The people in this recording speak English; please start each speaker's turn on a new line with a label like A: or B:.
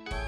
A: you.